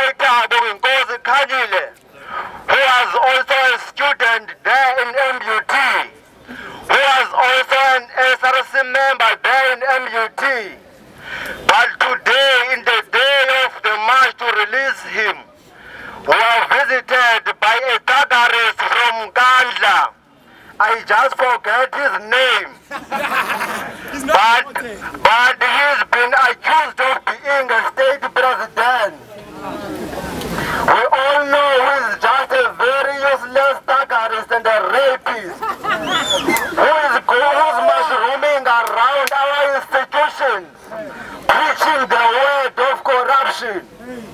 freedom fighter Bonginkosi Khanyile, who was also a student there in MUT, who was also an SRC member there in MUT. But today, in the day of the march to release him, we are visited by a Tagarist from Kandla. I just forget his name. but, but he's been accused of being a state president. Rapist. who is who's mushrooming around our institutions, preaching the word of corruption.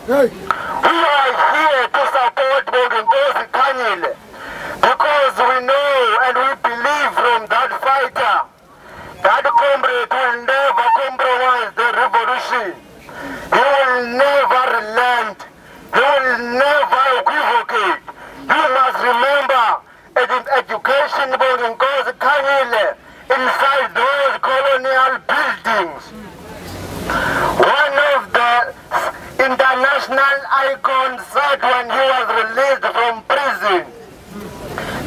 We are here to support Bonginkosi Khanyile because we know and we believe from that fighter that comrade will never compromise the revolution. He will never relent. He will never equivocate. You must remember edu- education Bonginkosi Khanyile inside those colonial buildings. One of the international icons said when he was released from prison,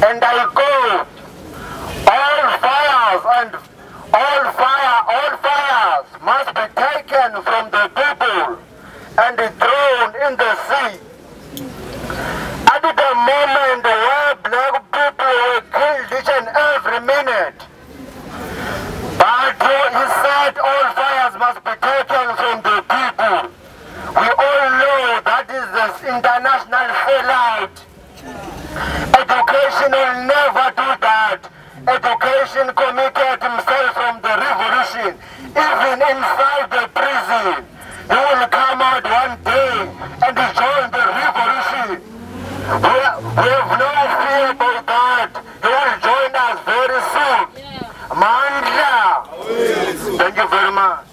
and I quote, all fires and all fire, all fires must be taken from the people and thrown in the sea. At the moment every minute, but he said all fires must be taken from the people. We all know that is the international sellout. Education will never do that. Education committed himself from the revolution, even inside the prison. He will come out one day and join the revolution. We, we have no fear about that. He will join us very soon. Mandla. Thank you very much.